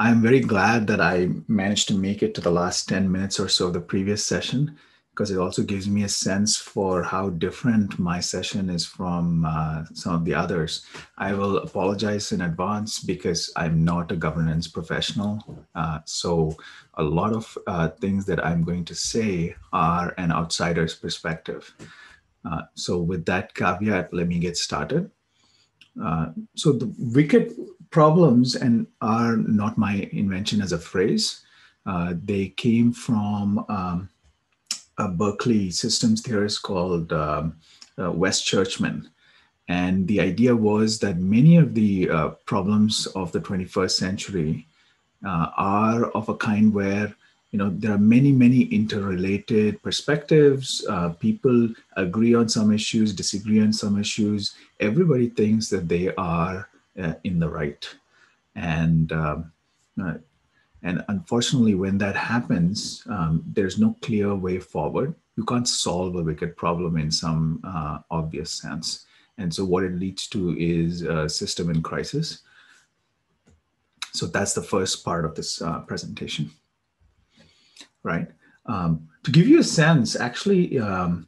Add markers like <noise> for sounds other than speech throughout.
I'm very glad that I managed to make it to the last 10 minutes or so of the previous session because it also gives me a sense for how different my session is from uh, some of the others. I will apologize in advance because I'm not a governance professional. Uh, so a lot of uh, things that I'm going to say are an outsider's perspective. Uh, so with that caveat, let me get started. Uh, so the wicked problems and are not my invention as a phrase. Uh, they came from um, a Berkeley systems theorist called um, uh, Wes Churchman. And the idea was that many of the uh, problems of the 21st century uh, are of a kind where you know there are many many interrelated perspectives uh, people agree on some issues disagree on some issues everybody thinks that they are uh, in the right and um, uh, and unfortunately, when that happens, um, there's no clear way forward. You can't solve a wicked problem in some uh, obvious sense. And so, what it leads to is a system in crisis. So, that's the first part of this uh, presentation. Right. Um, to give you a sense, actually, um,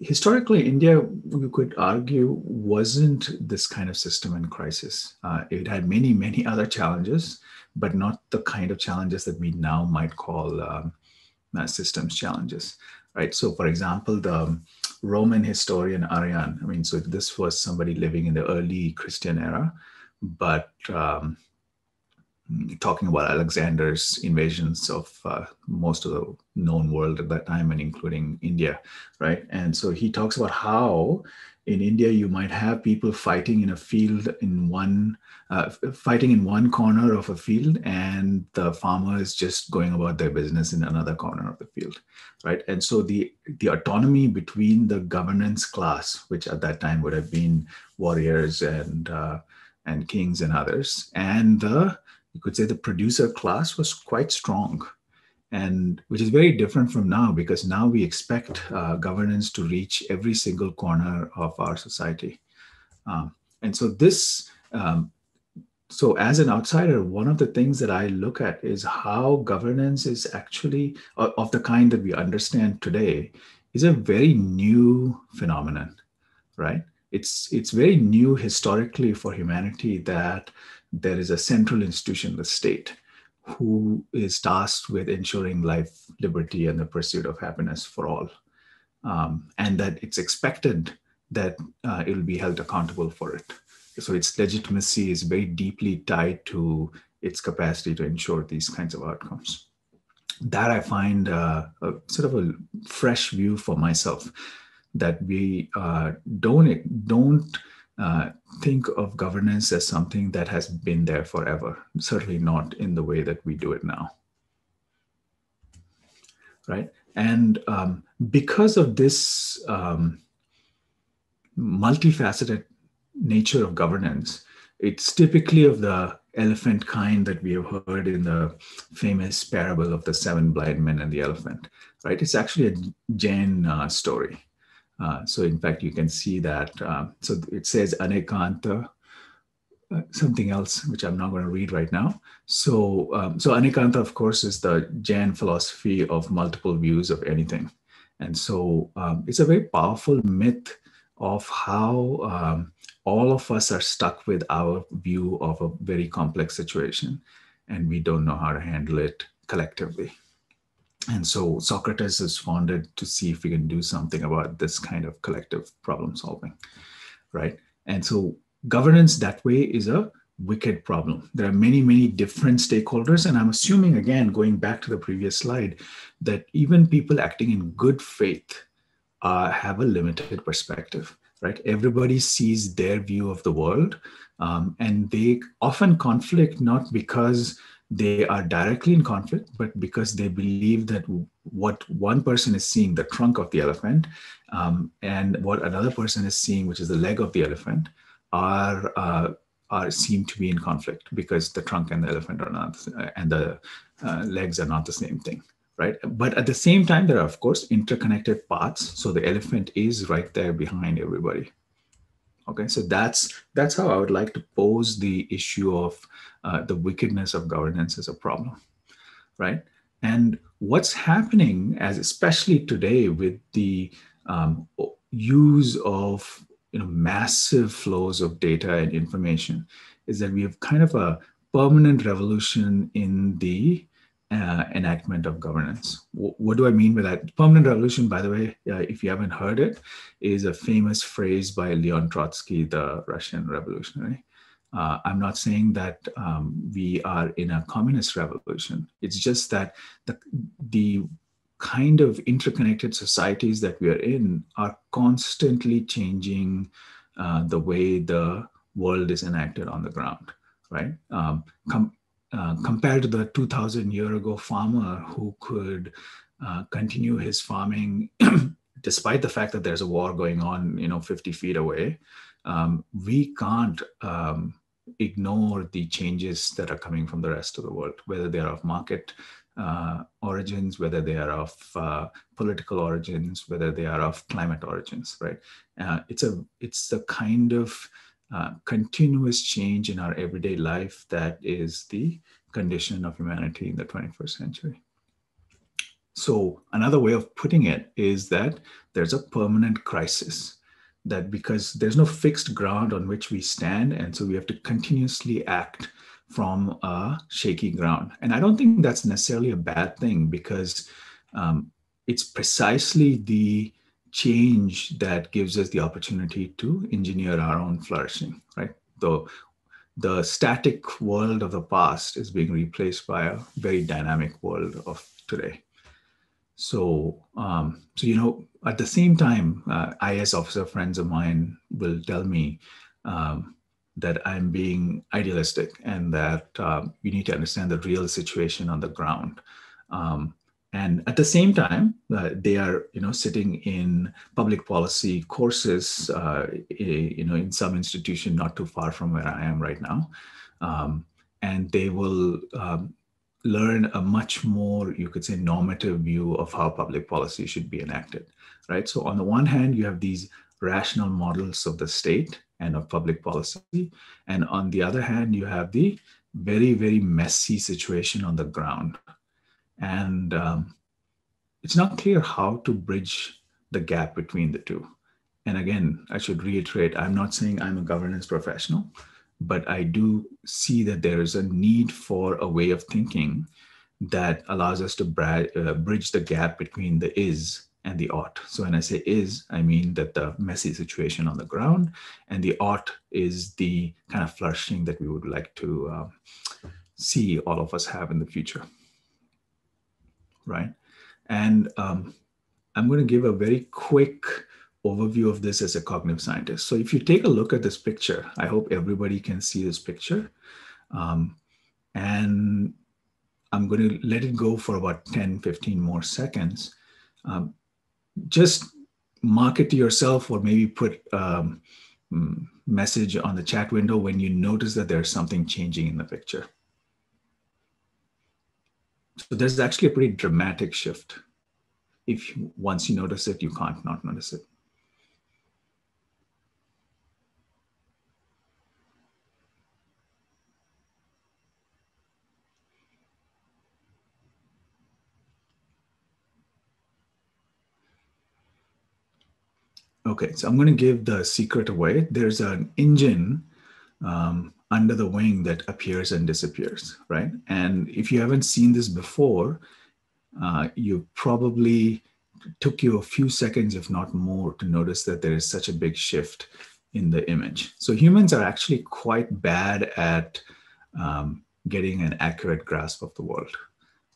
historically, India, you could argue, wasn't this kind of system in crisis. Uh, it had many, many <laughs> other challenges but not the kind of challenges that we now might call um, uh, systems challenges, right? So, for example, the Roman historian Arrian, I mean, so this was somebody living in the early Christian era, but um, talking about Alexander's invasions of uh, most of the known world at that time, and including India, right? And so he talks about how in India you might have people fighting in a field in one uh, fighting in one corner of a field and the farmers just going about their business in another corner of the field right and so the the autonomy between the governance class which at that time would have been warriors and uh, and kings and others and the you could say the producer class was quite strong. And which is very different from now because now we expect uh, governance to reach every single corner of our society. Um, and so this um, so as an outsider one of the things that i look at is how governance is actually of the kind that we understand today is a very new phenomenon right? It's it's very new historically for humanity that there is a central institution the state who is tasked with ensuring life liberty and the pursuit of happiness for all um, and that it's expected that uh, it will be held accountable for it so its legitimacy is very deeply tied to its capacity to ensure these kinds of outcomes. That I find uh, a sort of a fresh view for myself that we uh, don't don't uh, think of governance as something that has been there forever. Certainly not in the way that we do it now. Right, and um, because of this um, multifaceted nature of governance, it's typically of the elephant kind that we have heard in the famous parable of the seven blind men and the elephant, right? It's actually a Jain uh, story. Uh, so, in fact, you can see that. Uh, so it says anekanta, uh, something else which I'm not going to read right now. So, um, so anekanta, of course, is the Jain philosophy of multiple views of anything, and so um, it's a very powerful myth of how um, all of us are stuck with our view of a very complex situation and we don't know how to handle it collectively. And so Socratus is founded to see if we can do something about this kind of collective problem solving, right? And so governance that way is a wicked problem. There are many, many different stakeholders. And I'm assuming, again, going back to the previous slide, that even people acting in good faith uh, have a limited perspective right? Everybody sees their view of the world, um, and they often conflict not because they are directly in conflict, but because they believe that what one person is seeing, the trunk of the elephant, um, and what another person is seeing, which is the leg of the elephant, are uh, are seem to be in conflict because the trunk and the elephant are not, and the uh, legs are not the same thing right? But at the same time, there are, of course, interconnected parts. So the elephant is right there behind everybody, Okay, so that's that's how I would like to pose the issue of uh, the wickedness of governance as a problem, right? And what's happening, as especially today with the um, use of you know massive flows of data and information, is that we have kind of a permanent revolution in the uh, enactment of governance. W- what do I mean by that? Permanent revolution, by the way, uh, if you haven't heard it, is a famous phrase by Leon Trotsky, the Russian revolutionary. Uh, I'm not saying that um, we are in a communist revolution. It's just that the, the kind of interconnected societies that we are in are constantly changing uh, the way the world is enacted on the ground, right? Um, com- uh, compared to the 2000 year ago farmer who could uh, continue his farming <clears throat> despite the fact that there's a war going on, you know, 50 feet away, um, we can't um, ignore the changes that are coming from the rest of the world, whether they are of market uh, origins, whether they are of uh, political origins, whether they are of climate origins, right? Uh, it's a it's the kind of uh, continuous change in our everyday life that is the condition of humanity in the 21st century. So another way of putting it is that there's a permanent crisis that because there's no fixed ground on which we stand and so we have to continuously act from a shaky ground and i don't think that's necessarily a bad thing because um, it's precisely the change that gives us the opportunity to engineer our own flourishing right the the static world of the past is being replaced by a very dynamic world of today so, um, so you know, at the same time, uh, IS officer friends of mine will tell me um, that I'm being idealistic and that uh, we need to understand the real situation on the ground. Um, and at the same time, uh, they are, you know, sitting in public policy courses, uh, you know, in some institution not too far from where I am right now, um, and they will um, learn a much more, you could say, normative view of how public policy should be enacted, right? So on the one hand, you have these rational models of the state and of public policy. And on the other hand, you have the very, very messy situation on the ground. And um, it's not clear how to bridge the gap between the two. And again, I should reiterate, I'm not saying I'm a governance professional but I do see that there is a need for a way of thinking that allows us to uh, bridge the gap between the is and the ought. So when I say is, I mean that the messy situation on the ground, and the ought is the kind of flourishing that we would like to um, see all of us have in the future. Right. And um, I'm going to give a very quick overview of this as a cognitive scientist. So if you take a look at this picture, I hope everybody can see this picture. Um, and I'm going to let it go for about 10, 15 more seconds. Um, just mark it to yourself or maybe put um, mm, message on the chat window when you notice that there's something changing in the picture. So there's actually a pretty dramatic shift. If once you notice it, you can't not notice it. Okay, so I'm going to give the secret away. There's an engine um, under the wing that appears and disappears, right? And if you haven't seen this before, uh, you probably took you a few seconds, if not more, to notice that there is such a big shift in the image. So humans are actually quite bad at um, getting an accurate grasp of the world,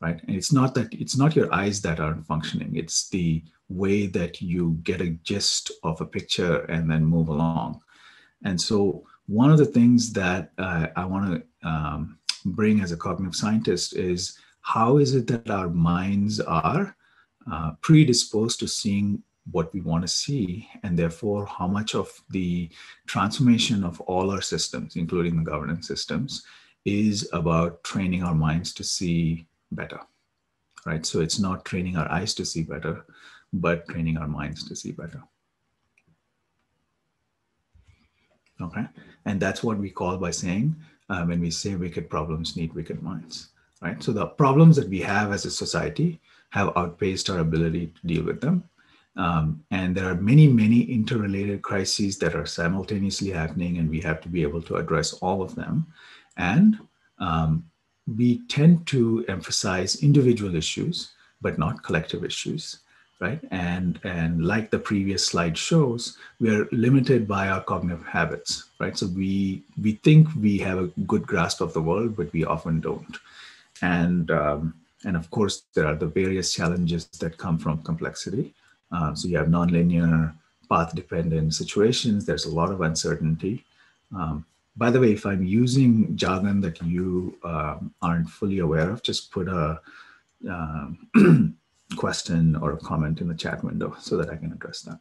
right? And it's not that it's not your eyes that aren't functioning; it's the way that you get a gist of a picture and then move along. And so, one of the things that uh, I want to um, bring as a cognitive scientist is how is it that our minds are uh, predisposed to seeing what we want to see, and therefore, how much of the transformation of all our systems, including the governance systems, is about training our minds to see better, right? So, it's not training our eyes to see better, but training our minds to see better. Okay. And that's what we call by saying uh, when we say wicked problems need wicked minds, right? So the problems that we have as a society have outpaced our ability to deal with them. Um, and there are many, many interrelated crises that are simultaneously happening, and we have to be able to address all of them. And um, we tend to emphasize individual issues, but not collective issues right? And, and like the previous slide shows, we are limited by our cognitive habits, right? So we, we think we have a good grasp of the world, but we often don't. And, um, and of course, there are the various challenges that come from complexity. Uh, so you have nonlinear, path-dependent situations. There's a lot of uncertainty. Um, by the way, if I'm using jargon that you um, aren't fully aware of, just put a um, <clears throat> question or a comment in the chat window so that I can address that.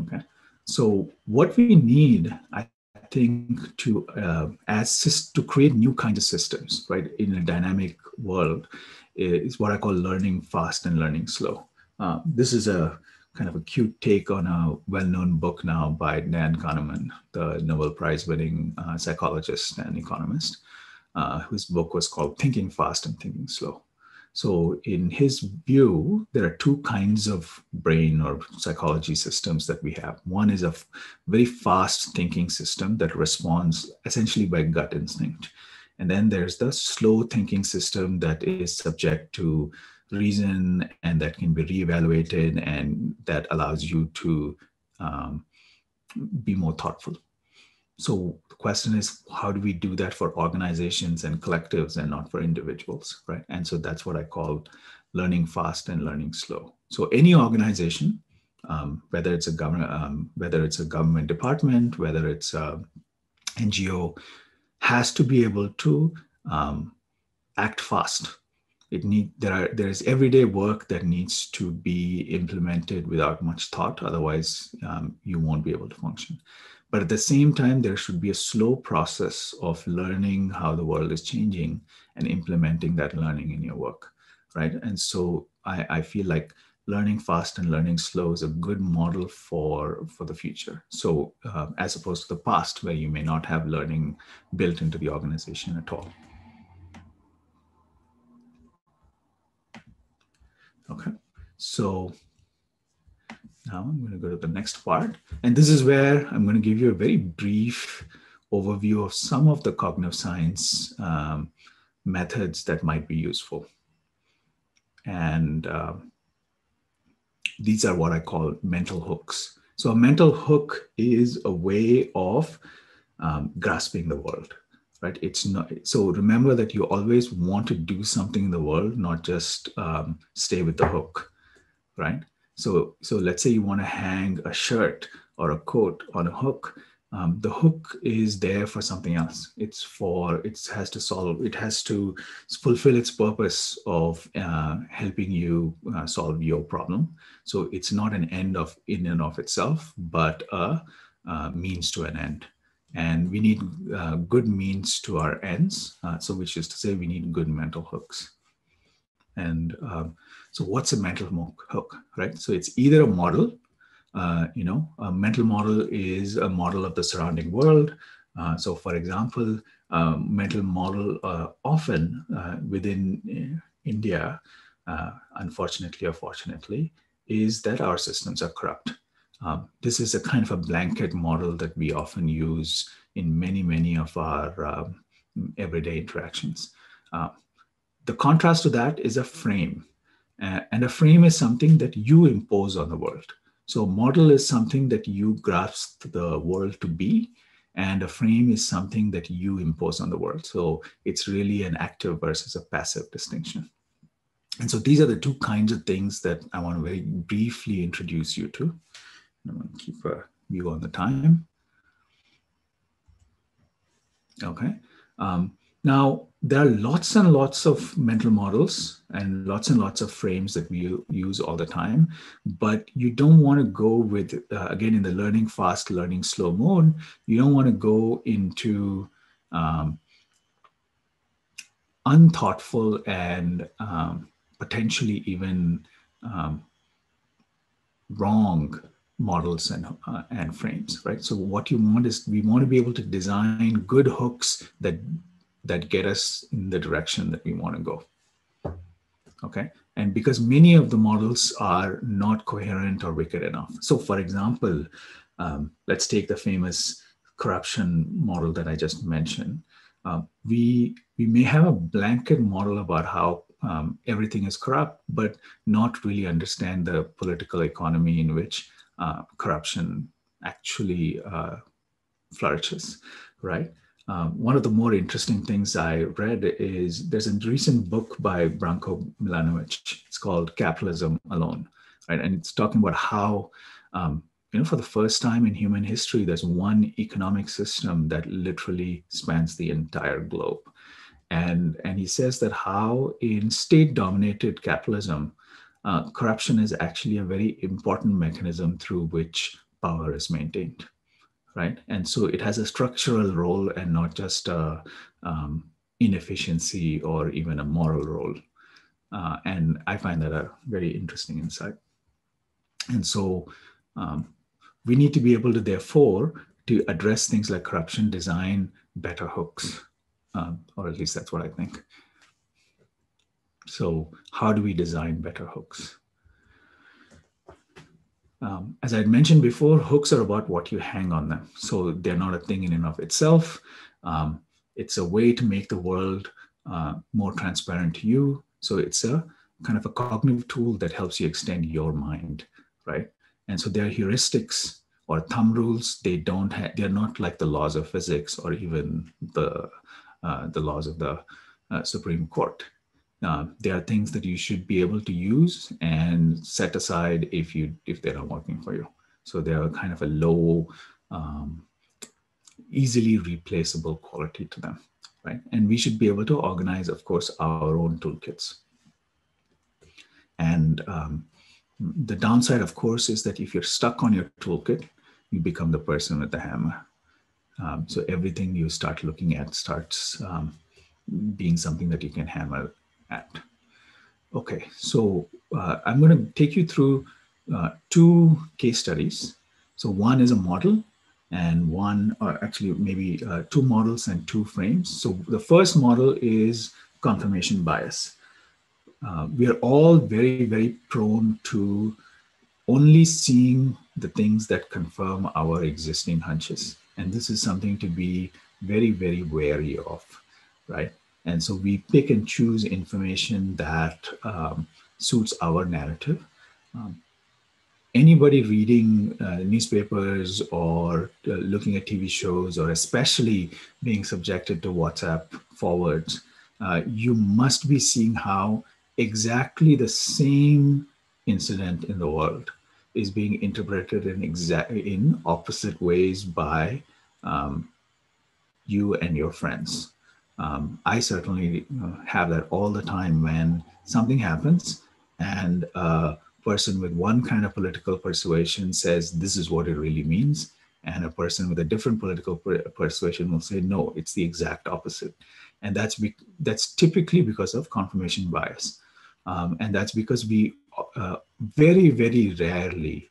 Okay, so what we need, I think, to uh, as to create new kinds of systems, right, in a dynamic world, is what I call learning fast and learning slow. Uh, this is a kind of a cute take on a well-known book now by Dan Kahneman, the Nobel Prize-winning uh, psychologist and economist, uh, whose book was called Thinking Fast and Thinking Slow. So, in his view, there are two kinds of brain or psychology systems that we have. One is a very fast thinking system that responds essentially by gut instinct. And then there's the slow thinking system that is subject to reason and that can be reevaluated and that allows you to um, be more thoughtful. So the question is, how do we do that for organizations and collectives and not for individuals, right? And so that's what I call learning fast and learning slow. So any organization, um, whether it's a government, um, whether it's a government department, whether it's a NGO, has to be able to um, act fast. It need there are there is everyday work that needs to be implemented without much thought. Otherwise, um, you won't be able to function. But at the same time, there should be a slow process of learning how the world is changing and implementing that learning in your work, right? And so I, I feel like learning fast and learning slow is a good model for for the future. So uh, as opposed to the past where you may not have learning built into the organization at all. Okay. So now I'm going to go to the next part. And this is where I'm going to give you a very brief overview of some of the cognitive science um, methods that might be useful. And uh, these are what I call mental hooks. So a mental hook is a way of um, grasping the world, right? It's not, so remember that you always want to do something in the world, not just um, stay with the hook, right? So, so let's say you want to hang a shirt or a coat on a hook. Um, the hook is there for something else. It's for it has to solve. It has to fulfill its purpose of uh, helping you uh, solve your problem. So it's not an end of in and of itself, but a uh, means to an end. And we need uh, good means to our ends. Uh, so which is to say, we need good mental hooks. And um, so what's a mental hook, right? So it's either a model, uh, you know, a mental model is a model of the surrounding world. Uh, so for example, um, mental model uh, often uh, within uh, India, uh, unfortunately or fortunately, is that our systems are corrupt. Um, this is a kind of a blanket model that we often use in many, many of our um, everyday interactions. the contrast to that is a frame uh, and a frame is something that you impose on the world. So model is something that you grasp the world to be, and a frame is something that you impose on the world. So it's really an active versus a passive distinction. And so these are the two kinds of things that I want to very briefly introduce you to. I'm going to keep a view on the time. Okay. Um, now, there are lots and lots of mental models and lots and lots of frames that we use all the time, but you don't want to go with, uh, again, in the learning fast, learning slow mode, you don't want to go into um, unthoughtful and um, potentially even um, wrong models and uh, and frames, right? So what you want is we want to be able to design good hooks that that get us in the direction that we want to go. Okay, and because many of the models are not coherent or wicked enough. So, for example, um, let's take the famous corruption model that I just mentioned. Uh, we we may have a blanket model about how um, everything is corrupt, but not really understand the political economy in which uh, corruption actually uh, flourishes, right? Um, one of the more interesting things I read is there's a recent book by Branko Milanovic. It's called Capitalism Alone, right? And it's talking about how, um, you know, for the first time in human history, there's one economic system that literally spans the entire globe. And, and he says that how in state-dominated capitalism, uh, corruption is actually a very important mechanism through which power is maintained right? And so it has a structural role and not just a um, inefficiency or even a moral role. Uh, and I find that a very interesting insight. And so um, we need to be able to, therefore, to address things like corruption, design better hooks, um, or at least that's what I think. So, how do we design better hooks? Um, as I had mentioned before, hooks are about what you hang on them. So they're not a thing in and of itself. Um, it's a way to make the world uh, more transparent to you. So it's a kind of a cognitive tool that helps you extend your mind, right? And so they're heuristics or thumb rules. They don't have, they're not like the laws of physics or even the, uh, the laws of the uh, Supreme Court. Uh, there are things that you should be able to use and set aside if you if they're not working for you. So they are kind of a low, um, easily replaceable quality to them, right? And we should be able to organize, of course, our own toolkits. And um, the downside, of course, is that if you're stuck on your toolkit, you become the person with the hammer. Um, so everything you start looking at starts um, being something that you can hammer at. Okay, so uh, I'm going to take you through uh, two case studies. So one is a model and one, or actually maybe uh, two models and two frames. So the first model is confirmation bias. Uh, we are all very, very prone to only seeing the things that confirm our existing hunches. And this is something to be very, very wary of, right? And so we pick and choose information that um, suits our narrative. Um, anybody reading uh, newspapers or uh, looking at TV shows, or especially being subjected to WhatsApp forwards, uh, you must be seeing how exactly the same incident in the world is being interpreted in exact in opposite ways by um, you and your friends. Um, I certainly have that all the time when something happens and a person with one kind of political persuasion says this is what it really means, and a person with a different political per- persuasion will say no, it's the exact opposite, and that's be- that's typically because of confirmation bias, um, and that's because we uh, very very rarely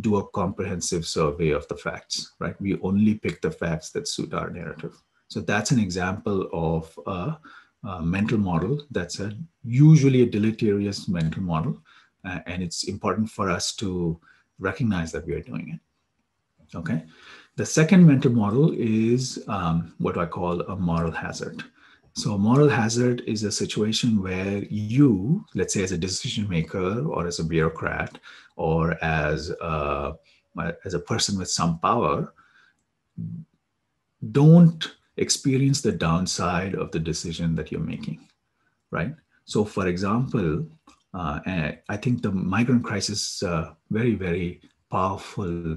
do a comprehensive survey of the facts, right? We only pick the facts that suit our narrative. So that's an example of a, a mental model that's a, usually a deleterious mental model. Uh, and it's important for us to recognize that we are doing it. Okay. The second mental model is um, what I call a moral hazard. So, moral hazard is a situation where you, let's say, as a decision maker or as a bureaucrat or as a, as a person with some power, don't experience the downside of the decision that you're making, right? So, for example, uh, I think the migrant crisis is a very, very powerful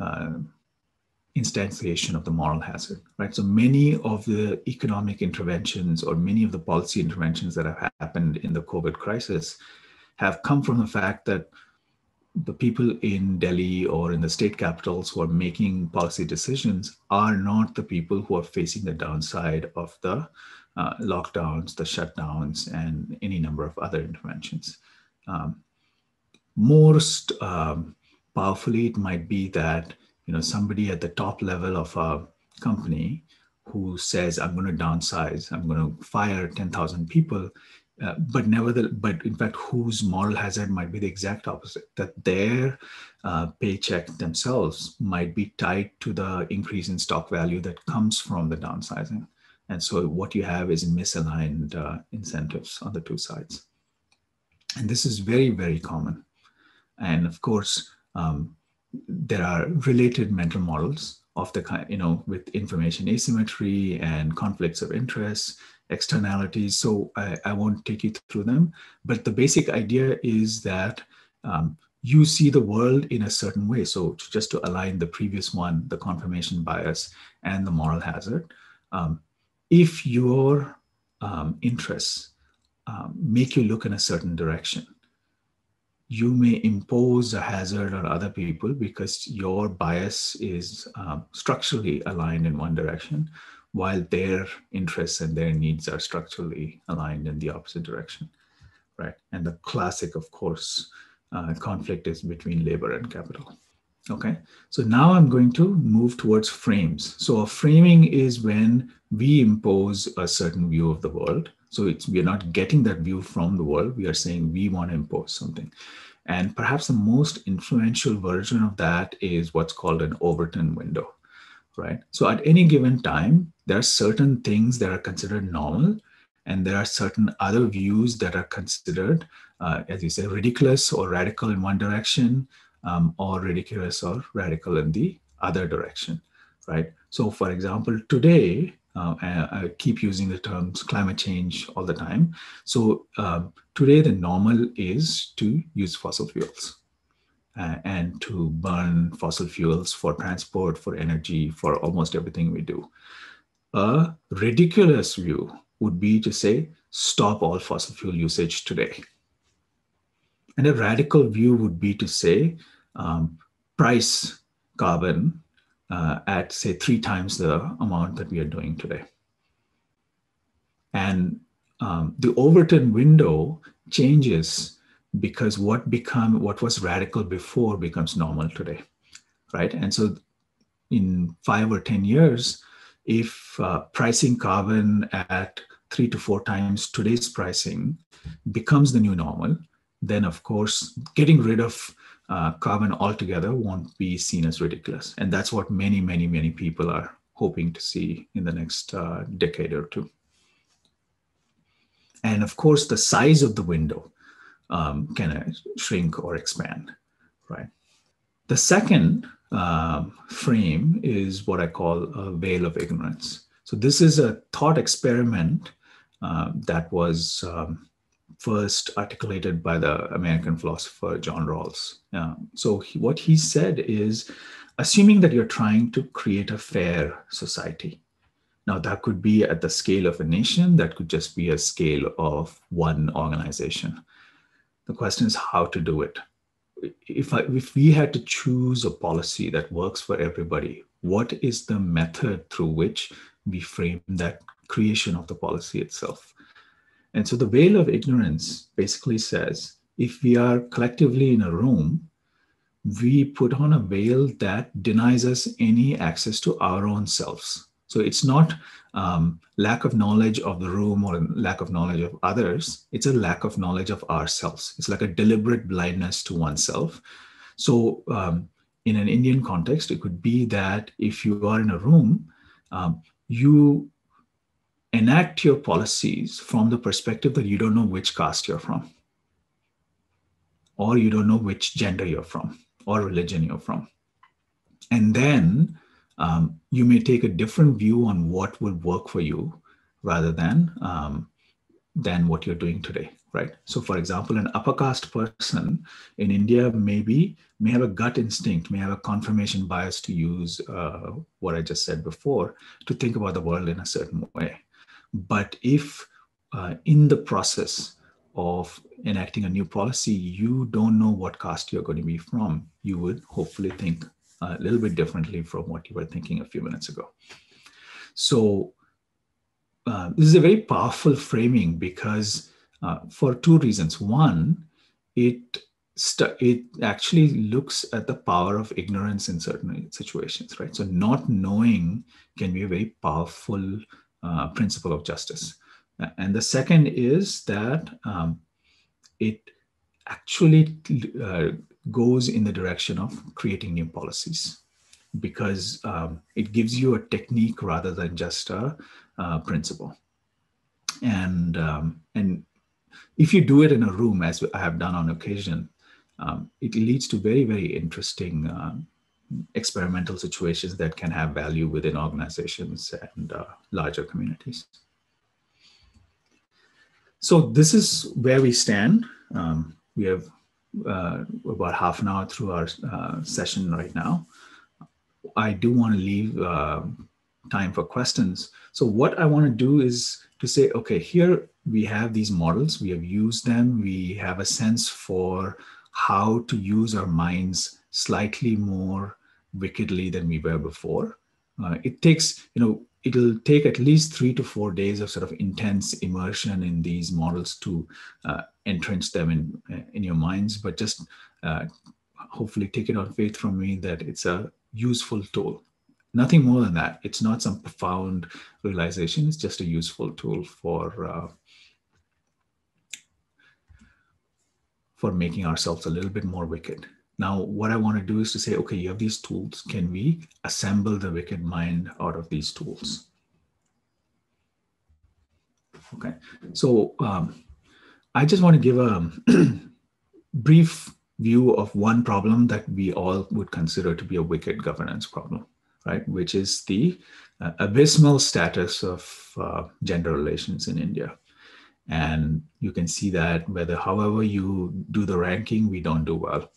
uh, instantiation of the moral hazard, right? So many of the economic interventions or many of the policy interventions that have happened in the COVID crisis have come from the fact that the people in Delhi or in the state capitals who are making policy decisions are not the people who are facing the downside of the uh, lockdowns, the shutdowns, and any number of other interventions. Um, most um, powerfully, it might be that you know somebody at the top level of a company who says, "I'm going to downsize. I'm going to fire 10,000 people." Uh, but nevertheless, but in fact, whose moral hazard might be the exact opposite that their uh, paycheck themselves might be tied to the increase in stock value that comes from the downsizing. And so, what you have is misaligned uh, incentives on the two sides. And this is very, very common. And of course, um, there are related mental models of the kind, you know, with information asymmetry and conflicts of interest externalities. So I, I won't take you through them. But the basic idea is that um, you see the world in a certain way. So just to align the previous one, the confirmation bias and the moral hazard, um, if your um, interests um, make you look in a certain direction, you may impose a hazard on other people because your bias is um, structurally aligned in one direction while their interests and their needs are structurally aligned in the opposite direction, right? And the classic, of course, uh, conflict is between labor and capital. Okay, so now I'm going to move towards frames. So a framing is when we impose a certain view of the world. So it's we're not getting that view from the world. We are saying we want to impose something. And perhaps the most influential version of that is what's called an Overton window right? So at any given time, there are certain things that are considered normal, and there are certain other views that are considered, uh, as you say, ridiculous or radical in one direction, um, or ridiculous or radical in the other direction, right? So, for example, today, uh, I, keep using the terms climate change all the time. So, um, today, the normal is to use fossil fuels uh, and to burn fossil fuels for transport, for energy, for almost everything we do. A ridiculous view would be to say, stop all fossil fuel usage today. And a radical view would be to say, um, price carbon uh, at, say, three times the amount that we are doing today. And um, the Overton window changes because what become what was radical before becomes normal today right and so in five or ten years if uh, pricing carbon at three to four times today's pricing becomes the new normal then of course getting rid of uh, carbon altogether won't be seen as ridiculous and that's what many many many people are hoping to see in the next uh, decade or two and of course the size of the window um, can shrink or expand, right? The second um, frame is what I call a veil of ignorance. So this is a thought experiment uh, that was um, first articulated by the American philosopher John Rawls. Uh, so he, what he said is, assuming that you're trying to create a fair society. Now that could be at the scale of a nation, that could just be a scale of one organization. The question is how to do it. If, I, if we had to choose a policy that works for everybody, what is the method through which we frame that creation of the policy itself? And so the veil of ignorance basically says if we are collectively in a room, we put on a veil that denies us any access to our own selves. So it's not um, lack of knowledge of the room or lack of knowledge of others. It's a lack of knowledge of ourselves. It's like a deliberate blindness to oneself. So um, in an Indian context, it could be that if you are in a room, um, you enact your policies from the perspective that you don't know which caste you're from, or you don't know which gender you're from, or religion you're from. And then um, you may take a different view on what will work for you rather than um, than what you're doing today right? So for example an upper caste person in india maybe may have a gut instinct may have a confirmation bias to use uh, what i just said before to think about the world in a certain way. But if uh, in the process of enacting a new policy you don't know what caste you're going to be from you would hopefully think a little bit differently from what you were thinking a few minutes ago. So uh, this is a very powerful framing because uh, for two reasons. One, it st- it actually looks at the power of ignorance in certain situations, right? So not knowing can be a very powerful uh, principle of justice. And the second is that um, it actually uh, goes in the direction of creating new policies because um, it gives you a technique rather than just a, a principle. And um, and if you do it in a room, as I have done on occasion, um, it leads to very very interesting uh, experimental situations that can have value within organizations and uh, larger communities. So this is where we stand. Um, we have uh, about half an hour through our uh, session right now. I do want to leave uh, time for questions. So what I want to do is to say, okay, here we have these models, we have used them, we have a sense for how to use our minds slightly more wickedly than we were before. Uh, it takes, you know, it'll take at least three to four days of sort of intense immersion in these models to uh, entrench them in in your minds. But just uh, hopefully take it on faith from me that it's a useful tool. Nothing more than that. It's not some profound realization. It's just a useful tool for uh, for making ourselves a little bit more wicked. Now, what I want to do is to say, okay, you have these tools. Can we assemble the wicked mind out of these tools? Okay, so um, I just want to give a <clears throat> brief view of one problem that we all would consider to be a wicked governance problem, right? Which is the uh, abysmal status of uh, gender relations in India. And you can see that whether, however you do the ranking, we don't do well.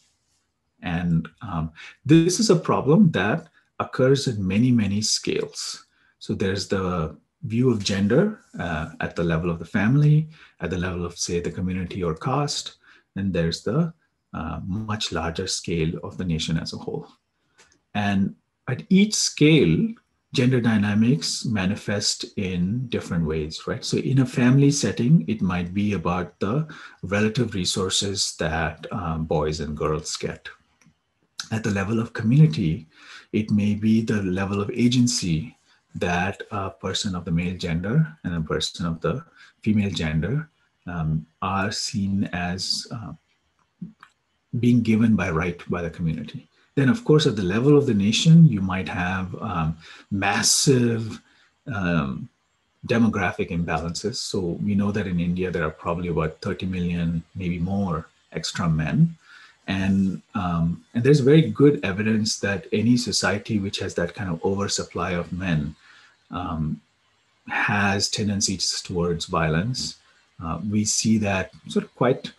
And um, this is a problem that occurs at many, many scales. So there's the view of gender uh, at the level of the family, at the level of, say, the community or caste, and there's the uh, much larger scale of the nation as a whole. And at each scale, gender dynamics manifest in different ways, right? So in a family setting, it might be about the relative resources that um, boys and girls get at the level of community, it may be the level of agency that a person of the male gender and a person of the female gender um, are seen as uh, being given by right by the community. Then, of course, at the level of the nation, you might have um, massive um, demographic imbalances. So we know that in India, there are probably about 30 million, maybe more extra men and um, and there's very good evidence that any society which has that kind of oversupply of men um, has tendencies towards violence. Uh, we see that sort of quite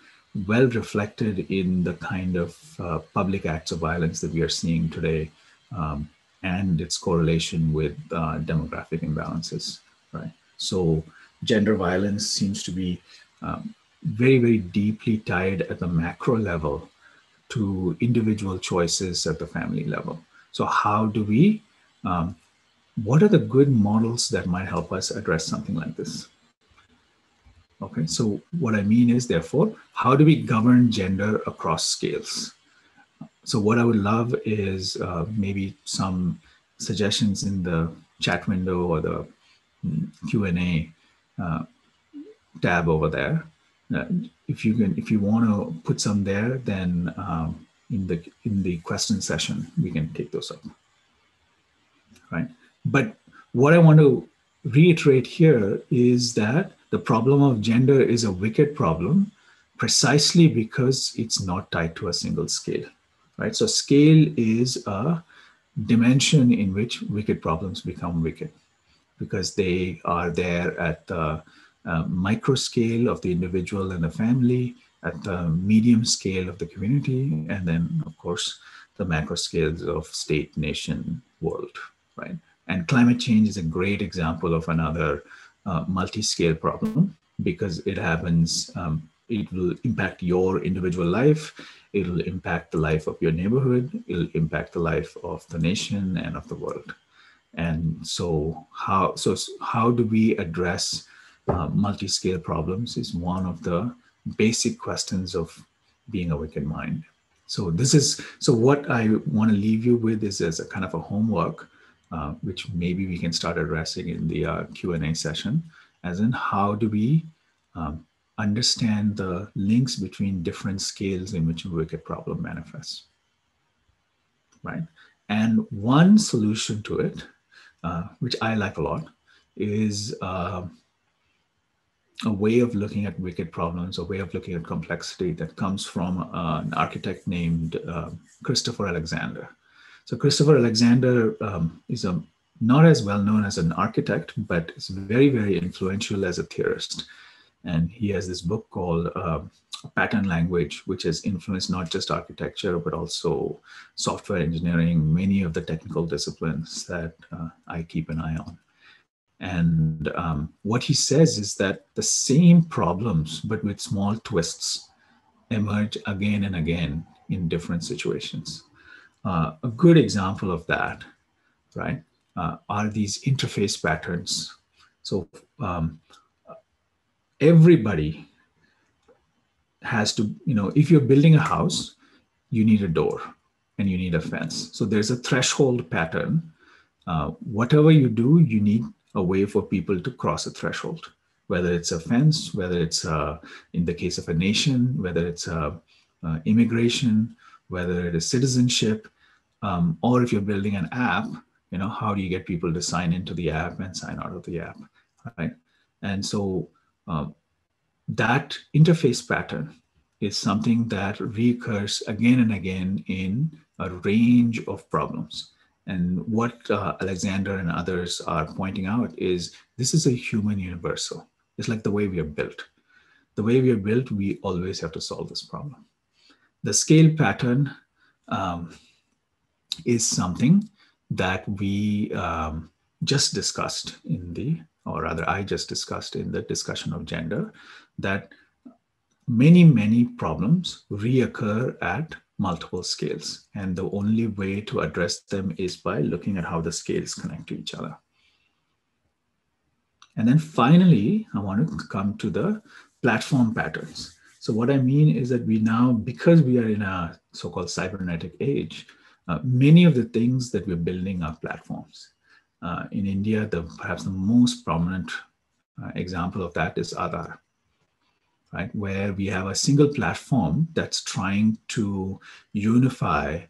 well reflected in the kind of uh, public acts of violence that we are seeing today, um, and its correlation with uh, demographic imbalances. Right. So gender violence seems to be um, very very deeply tied at the macro level to individual choices at the family level. So, how do we, um, what are the good models that might help us address something like this? Okay, so what I mean is, therefore, how do we govern gender across scales? So, what I would love is uh, maybe some suggestions in the chat window or the mm, Q and A uh, tab over there uh, if you can, if you want to put some there, then um, in the in the question session we can take those up. Right. But what I want to reiterate here is that the problem of gender is a wicked problem precisely because it's not tied to a single scale. Right. So scale is a dimension in which wicked problems become wicked because they are there at the micro scale of the individual and the family, at the medium scale of the community, and then, of course, the macro scales of state, nation, world, right? And climate change is a great example of another uh, multi-scale problem because it happens, um, it will impact your individual life, it'll impact the life of your neighborhood, it'll impact the life of the nation and of the world. And so how, so how do we address uh, multi-scale problems is one of the basic questions of being a wicked mind. So this is so what I want to leave you with is as a kind of a homework, uh, which maybe we can start addressing in the uh, Q and A session, as in how do we um, understand the links between different scales in which a wicked problem manifests, right? And one solution to it, uh, which I like a lot, is uh, a way of looking at wicked problems, a way of looking at complexity that comes from uh, an architect named uh, Christopher Alexander. So Christopher Alexander um, is a not as well known as an architect, but is very, very influential as a theorist. And he has this book called uh, Pattern Language, which has influenced not just architecture, but also software engineering, many of the technical disciplines that uh, I keep an eye on. And um, what he says is that the same problems, but with small twists, emerge again and again in different situations. Uh, a good example of that, right, uh, are these interface patterns. So um, everybody has to, you know, if you're building a house, you need a door and you need a fence. So there's a threshold pattern. Uh, whatever you do, you need a way for people to cross a threshold, whether it's a fence, whether it's uh, in the case of a nation, whether it's uh, uh, immigration, whether it is citizenship, um, or if you're building an app, you know, how do you get people to sign into the app and sign out of the app, right? And so um, that interface pattern is something that recurs again and again in a range of problems. And what uh, Alexander and others are pointing out is this is a human universal. It's like the way we are built. The way we are built, we always have to solve this problem. The scale pattern um, is something that we um, just discussed in the, or rather, I just discussed in the discussion of gender, that many, many problems reoccur at multiple scales. And the only way to address them is by looking at how the scales connect to each other. And then finally, I want to come to the platform patterns. So what I mean is that we now, because we are in a so-called cybernetic age, uh, many of the things that we're building are platforms. Uh, in India, the perhaps the most prominent uh, example of that is Aadhaar right? Where we have a single platform that's trying to unify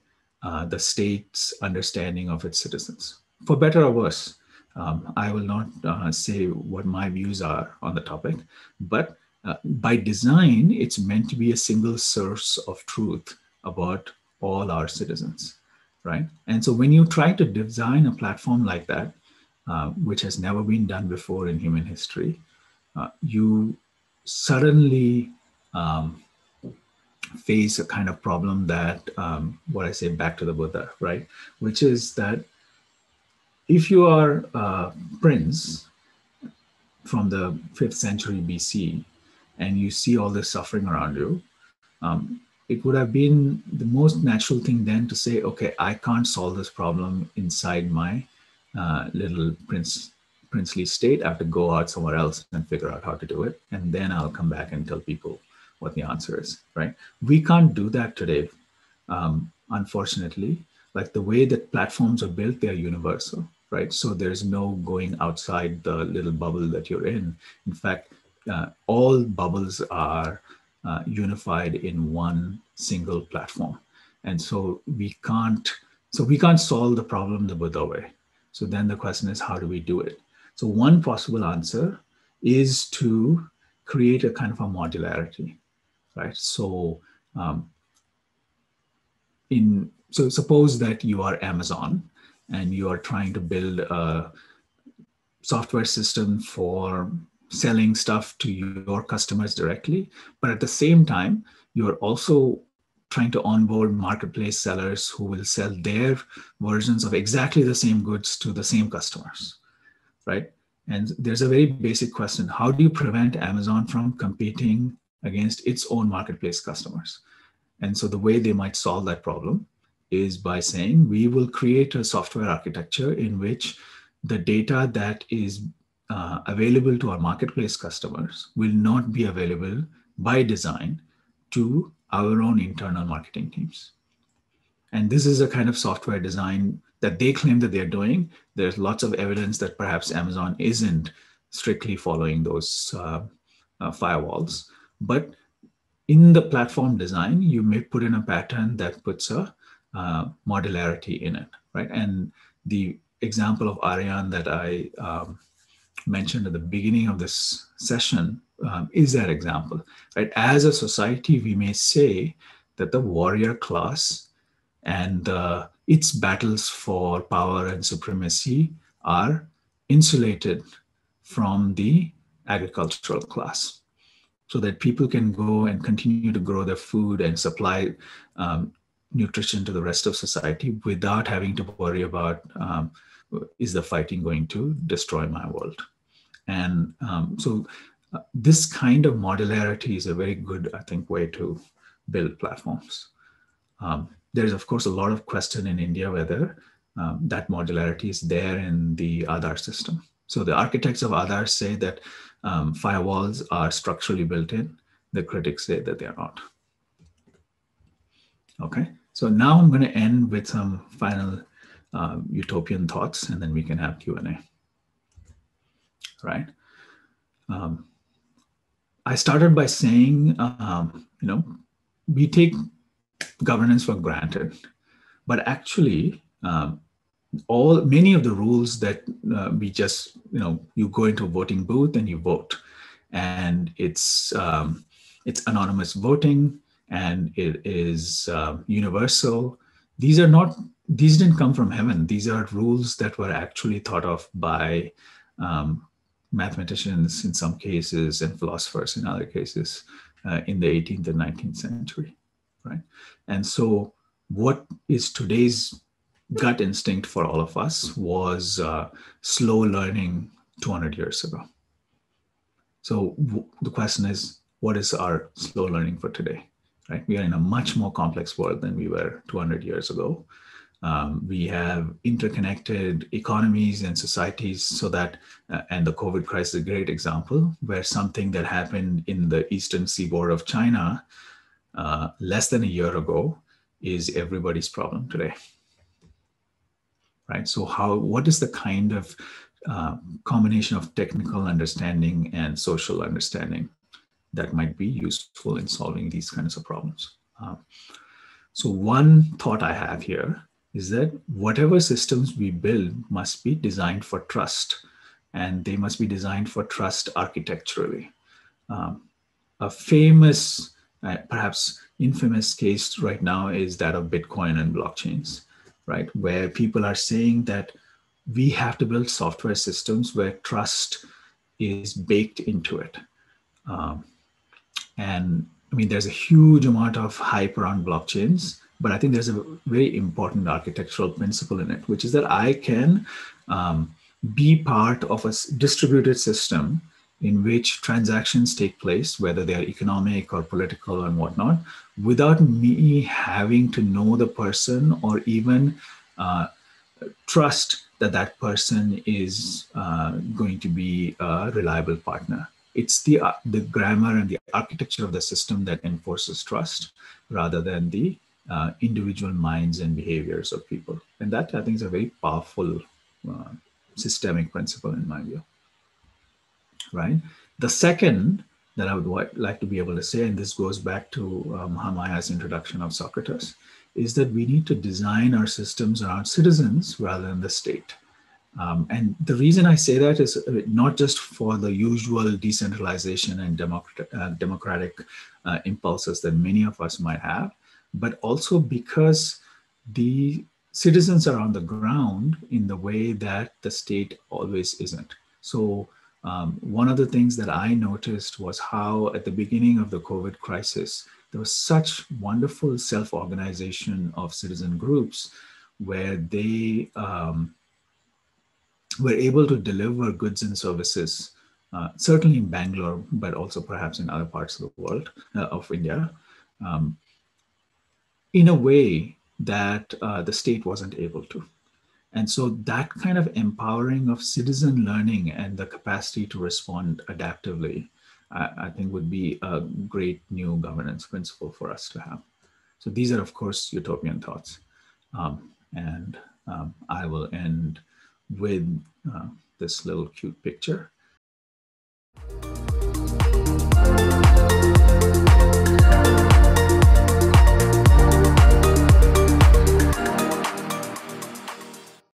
uh, the state's understanding of its citizens, for better or worse. Um, I will not uh, say what my views are on the topic, but uh, by design, it's meant to be a single source of truth about all our citizens, right? And so when you try to design a platform like that, uh, which has never been done before in human history, uh, you suddenly um, face a kind of problem that um, what I say back to the Buddha, right? Which is that if you are a prince from the fifth century BC and you see all this suffering around you, um, it would have been the most natural thing then to say, okay, I can't solve this problem inside my uh, little prince princely state. I have to go out somewhere else and figure out how to do it. And then I'll come back and tell people what the answer is, right? We can't do that today, um, unfortunately. Like the way that platforms are built, they're universal, right? So there's no going outside the little bubble that you're in. In fact, uh, all bubbles are uh, unified in one single platform. And so we can't, so we can't solve the problem the Buddha way. So then the question is, how do we do it? So one possible answer is to create a kind of a modularity, right? So um, in so suppose that you are Amazon and you are trying to build a software system for selling stuff to your customers directly, but at the same time, you're also trying to onboard marketplace sellers who will sell their versions of exactly the same goods to the same customers right? And there's a very basic question. How do you prevent Amazon from competing against its own marketplace customers? And so the way they might solve that problem is by saying we will create a software architecture in which the data that is uh, available to our marketplace customers will not be available by design to our own internal marketing teams. And this is a kind of software design that they claim that they're doing. There's lots of evidence that perhaps Amazon isn't strictly following those uh, uh, firewalls. But in the platform design, you may put in a pattern that puts a uh, modularity in it, right? And the example of Ariane that I um, mentioned at the beginning of this session um, is that example, right? As a society, we may say that the warrior class and uh, its battles for power and supremacy are insulated from the agricultural class so that people can go and continue to grow their food and supply um, nutrition to the rest of society without having to worry about um, is the fighting going to destroy my world? And um, so uh, this kind of modularity is a very good i think way to build platforms. Um, there's of course a lot of question in india whether um, that modularity is there in the aadhaar system so the architects of aadhaar say that um, firewalls are structurally built in the critics say that they are not okay so now i'm going to end with some final um, utopian thoughts, and then we can have Q and A. Right. Um, I started by saying, um, you know, we take governance for granted, but actually, um, all many of the rules that uh, we just, you know, you go into a voting booth and you vote, and it's um, it's anonymous voting and it is uh, universal. These are not these didn't come from heaven. These are rules that were actually thought of by um, mathematicians in some cases and philosophers in other cases uh, in the 18th and 19th century, right? And so, what is today's gut instinct for all of us was uh, slow learning 200 years ago. So w- the question is, what is our slow learning for today? Right? We are in a much more complex world than we were 200 years ago. Um, we have interconnected economies and societies so that, uh, and the COVID crisis is a great example, where something that happened in the eastern seaboard of China uh, less than a year ago is everybody's problem today. Right. So, how, what is the kind of uh, combination of technical understanding and social understanding that might be useful in solving these kinds of problems? Uh, so, one thought I have here is that whatever systems we build must be designed for trust and they must be designed for trust architecturally. Um, a famous, uh, perhaps infamous case right now is that of Bitcoin and blockchains, right? Where people are saying that we have to build software systems where trust is baked into it. Um, and I mean, there's a huge amount of hype around blockchains but I think there's a very important architectural principle in it, which is that I can um, be part of a distributed system in which transactions take place, whether they are economic or political and whatnot, without me having to know the person or even uh, trust that that person is uh, going to be a reliable partner. It's the, uh, the grammar and the architecture of the system that enforces trust rather than the uh, individual minds and behaviors of people. And that I think is a very powerful uh, systemic principle in my view. Right. The second that I would like to be able to say, and this goes back to um, Hamaya's introduction of Socratus, is that we need to design our systems around citizens rather than the state. Um, and the reason I say that is uh, not just for the usual decentralization and democratic, uh, democratic uh, impulses that many of us might have, but also because the citizens are on the ground in the way that the state always isn't. So um, one of the things that I noticed was how at the beginning of the COVID crisis, there was such wonderful self-organization of citizen groups where they um, were able to deliver goods and services, uh, certainly in Bangalore, but also perhaps in other parts of the world, uh, of India, um, in a way that uh, the state wasn't able to. And so that kind of empowering of citizen learning and the capacity to respond adaptively I, I, think would be a great new governance principle for us to have. So these are, of course, utopian thoughts. Um, and um, I will end with uh, this little cute picture